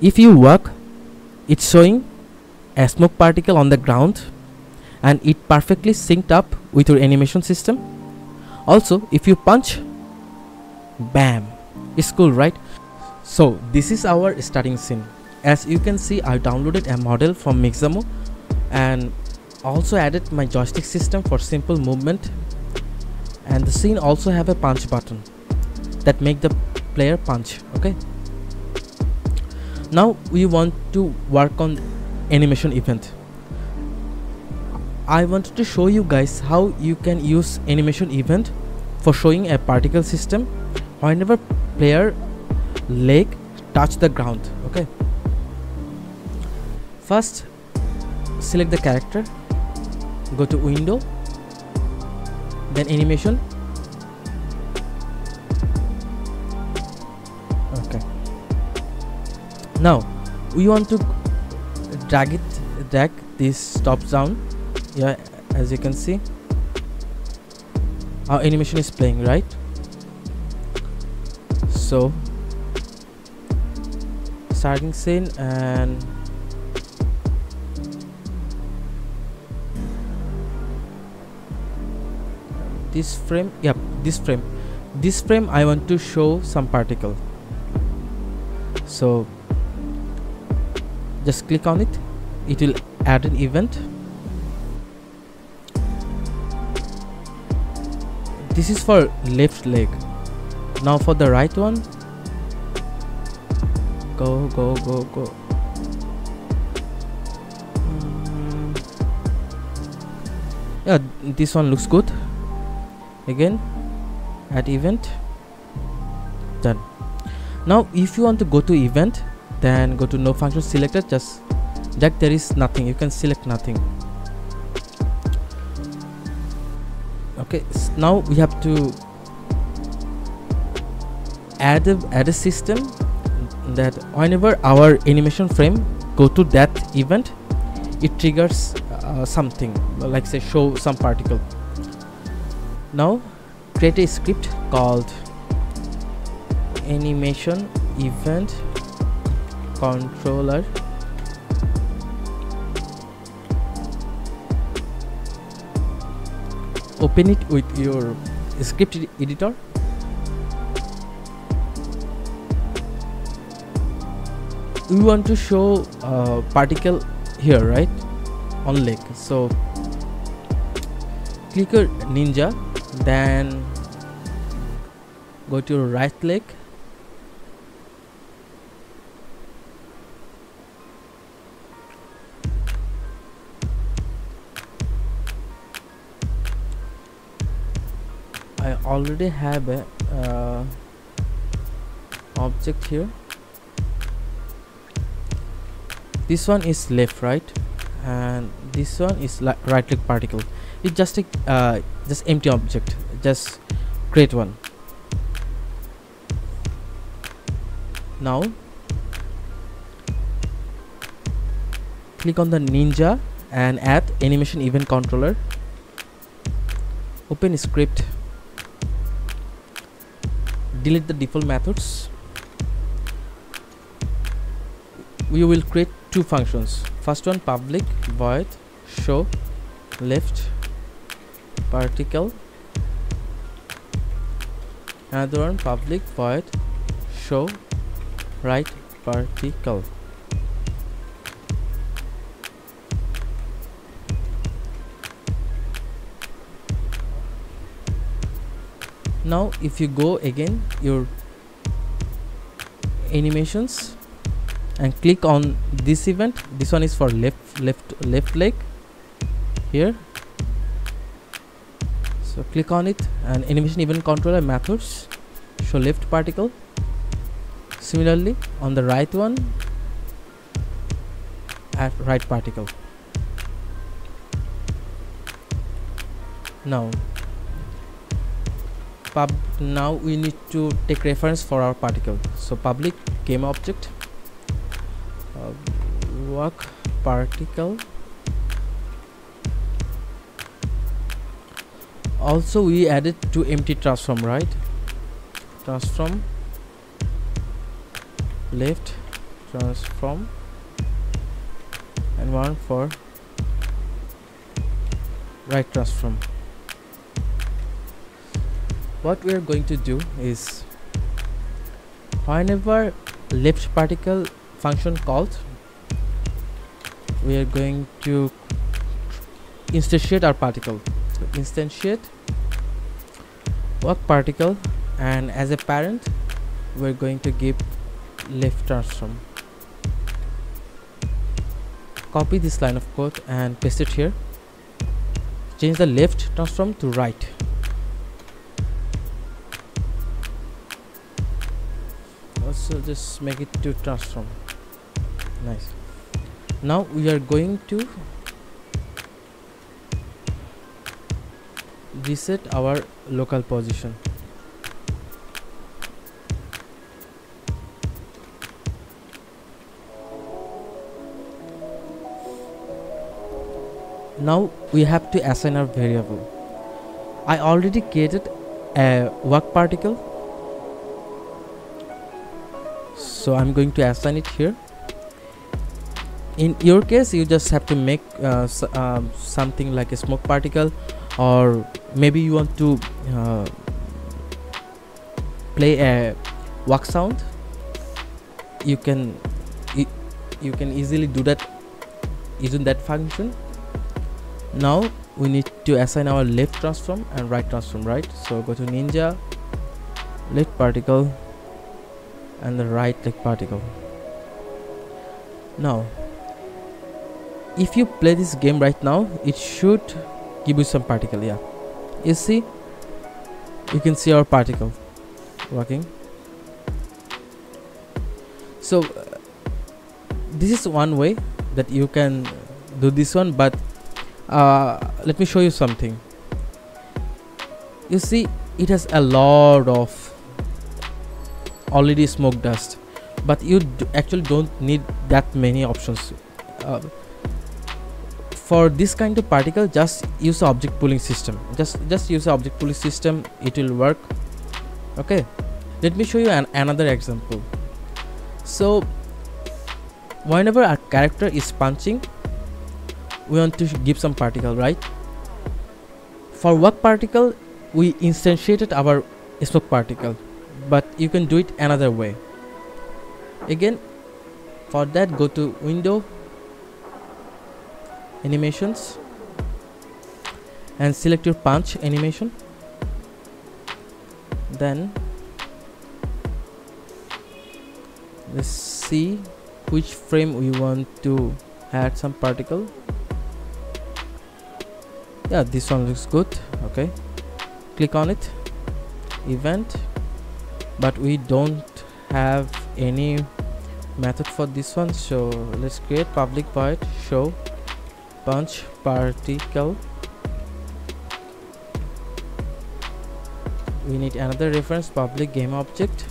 if you walk it's showing a smoke particle on the ground and it perfectly synced up with your animation system. Also if you punch bam it's cool right? So this is our starting scene. As you can see i downloaded a model from mixamo and also added my joystick system for simple movement. And the scene also have a punch button that make the player punch okay now we want to work on animation event. I wanted to show you guys how you can use animation event for showing a particle system whenever player leg touch the ground okay? First select the character go to window then animation now we want to drag it drag this top down yeah as you can see. Our animation is playing right? So starting scene and this frame yep this frame. This frame I want to show some particle. So just click on it. It will add an event. This is for left leg. Now for the right one. Go go go go. Mm. yeah this one looks good. Again add event. Done. Now if you want to go to event then go to no function selected just that there is nothing. You can select nothing. Okay s- now we have to add a, add a system that whenever our animation frame go to that event it triggers uh, something like say show some particle. Now create a script called animation event controller. Open it with your script editor. We want to show particle here right? On leg so click your ninja then go to your right leg already have a uh, object here. This one is left right and this one is right click particle. It's just a uh, just empty object just create one. Now click on the ninja and add animation event controller. Open script delete the default methods. We will create two functions. First one public void show left particle. Another one public void show right particle now if you go again your animations and click on this event. This one is for left left left leg here. So click on it and animation event controller methods show left particle. Similarly on the right one add right particle. Now pub now we need to take reference for our particle. So public game object uh, work particle. Also we added two empty transform right? Transform left transform and one for right transform what we are going to do is whenever left particle function called. We are going to instantiate our particle. So instantiate work particle? And as a parent we're going to give left transform copy this line of code and paste it here. Change the left transform to right just make it to transform. Nice. Now we are going to reset our local position. Now we have to assign our variable. I already created a work particle so I'm going to assign it here. In your case you just have to make uh, um, something like a smoke particle or maybe you want to uh, play a walk sound. You can you can easily do that using that function. Now we need to assign our left transform and right transform right? So go to ninja left particle and the right left particle. Now if you play this game right now it should give you some particle yeah. You see you can see our particle working. So uh, this is one way that you can do this one but uh, let me show you something. You see it has a lot of already smoke dust. But you actually don't need that many options. Uh, for this kind of particle just use object pooling system. Just just use object pooling system it will work. Okay? Let me show you an, another example. So whenever a character is punching we want to give some particle right? For work particle we instantiated our smoke particle but you can do it another way. Again for that go to window animations and select your punch animation. Then let's see which frame we want to add some particle. Yeah this one looks good okay. Click on it. Event but we don't have any method for this one so let's create public void show punch particle. We need another reference public game object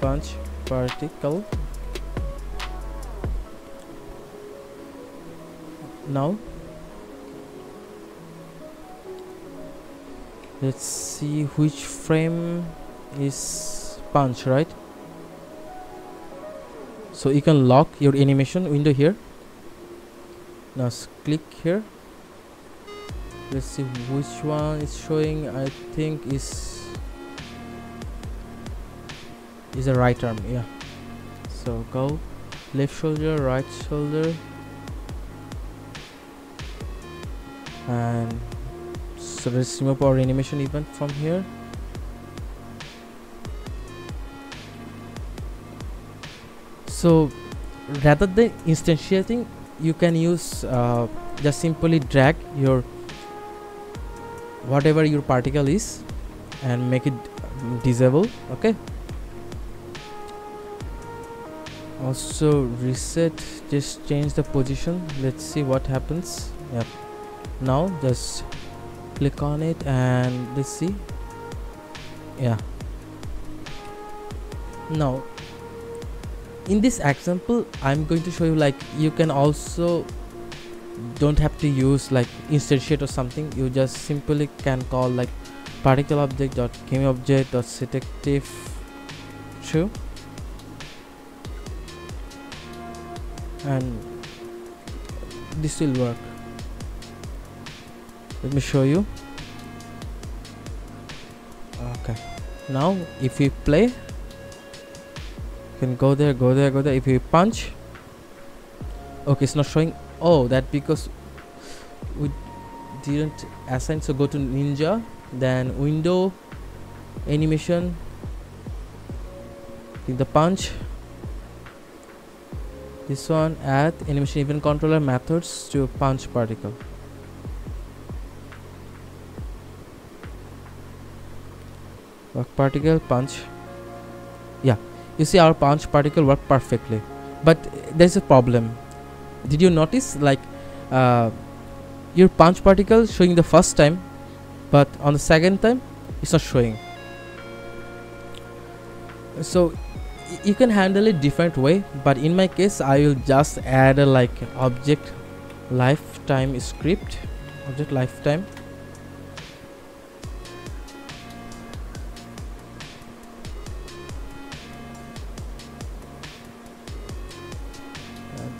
punch particle. Now let's see which frame is punch right? So you can lock your animation window here. Now click here. Let's see which one is showing. I think is is a right arm yeah. So go left shoulder right shoulder. And so let's remove our animation event from here so rather than instantiating you can use uh, just simply drag your whatever your particle is and make it disable okay? Also reset just change the position. Let's see what happens. Yep. Now just click on it and let's see. Yeah. Now in this example i'm going to show you like you can also don't have to use like instantiate or something. You just simply can call like particle object dot game object dot set active true. And this will work. Let me show you. Okay. Now if we play can go there go there go there. If you punch okay it's not showing. Oh that because we didn't assign so go to ninja then window animation click the punch. This one add animation event controller methods to punch particle. Work particle punch. Yeah you see our punch particle work perfectly. But there's a problem. Did you notice like uh, your punch particle showing the first time but on the second time it's not showing? So you can handle it different way but in my case i will just add a like object lifetime script object lifetime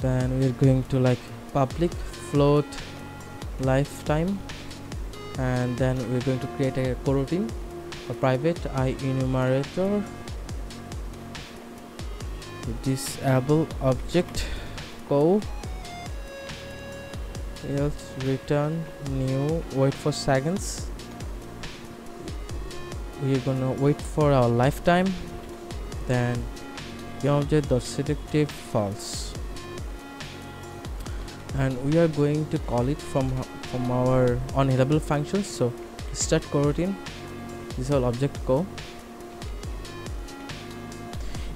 then we're going to like public float lifetime. And then we're going to create a coroutine a private i enumerator. Disable object go. Else return new wait for seconds. We're gonna wait for our lifetime. Then object dot set active false and we are going to call it from from our OnEnable functions. So start coroutine this is all object go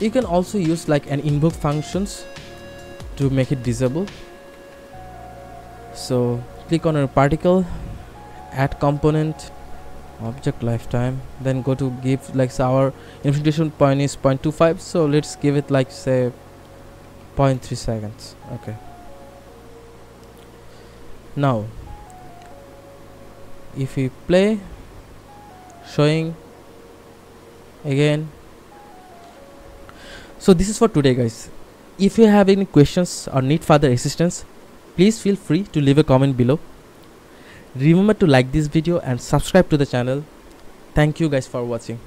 you can also use like an invoke functions to make it disable. So click on a particle add component object lifetime then go to give like so our implementation point is 0.25 so let's give it like say 0.3 seconds. Okay now if we play showing again. So this is for today guys. If you have any questions or need further assistance please feel free to leave a comment below. Remember to like this video and subscribe to the channel. Thank you guys for watching